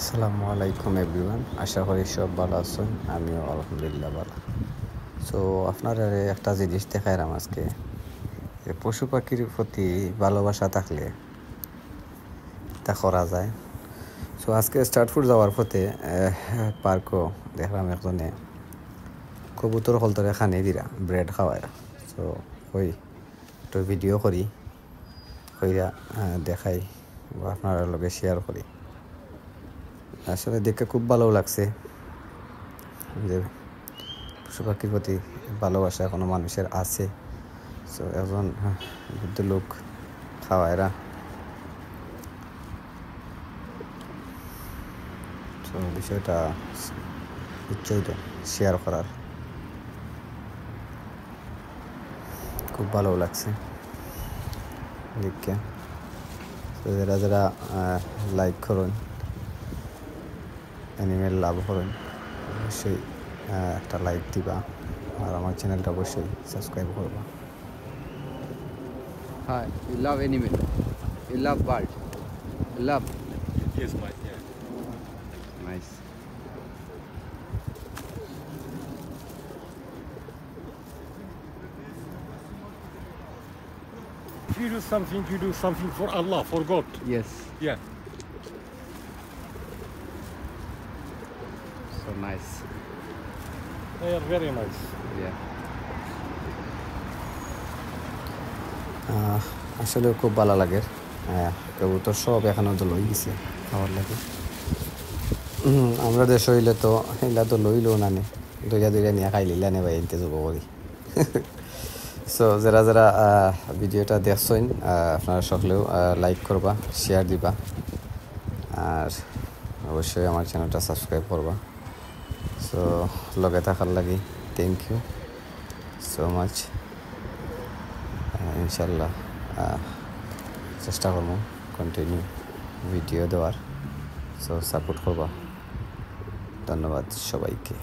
আসসালামু আলাইকুম এভরিওয়ান, আশা করি সব ভালো আছেন, আমিও আলহামদুলিল্লাহ ভালো। সো আপনারা একটা জিনিস দেখাইলাম আজকে পশু পাখির প্রতি ভালোবাসা থাকলে তা করা যায়। সো আজকে স্টার্টফুড যাওয়ার পথে পার্কও দেখলাম একজনে কবুতর হলতরে খানি দিরা, ব্রেড খাওয়ায়। সো ওই একটু ভিডিও করি, কইরা দেখাই আপনার লগে শেয়ার করি। আসলে দেখে খুব ভালো লাগছে যে পশু পাখির প্রতি ভালোবাসা এখনও মানুষের আছে। সো একজন বৃদ্ধ লোক খাওয়ায়রা তো বিষয়টা ইচ্ছাই তো শেয়ার করার। খুব ভালো লাগছে। দেখে। তো যারা যারা লাইক করুন। অ্যানিমেল লাভ করেন অবশ্যই একটা লাইক দিবা আর আমার চ্যানেলটা অবশ্যই সাবস্ক্রাইব করবা Hi, you love animal. You love bird. You love. Yes, my yeah. Nice. If you do something, you do something for Allah, for God. Yes. Yeah. So nice. They are very nice. Yeah. আহ, আসলেও খুব ভালো লাগে হ্যাঁ কবুতর সব এখানে তো লই গেছে খাওয়ার লাগে আমরা দেশ হইলে তো এগুলা তো লইলেও না নে দইয়া দইয়া নিয়ে খাই লিলা নে ভাই এনতে যাব করি সো যারা যারা ভিডিওটা দেখছেন আপনারা সকলেও লাইক করবা শেয়ার দিবা আর অবশ্যই আমার চ্যানেলটা সাবস্ক্রাইব করবা সো লগে থাকার লাগি থ্যাংক ইউ সো মাচ ইনশাল্লাহ চেষ্টা করব কন্টিনিউ ভিডিও দেওয়ার। সো সাপোর্ট করবা। ধন্যবাদ সবাইকে।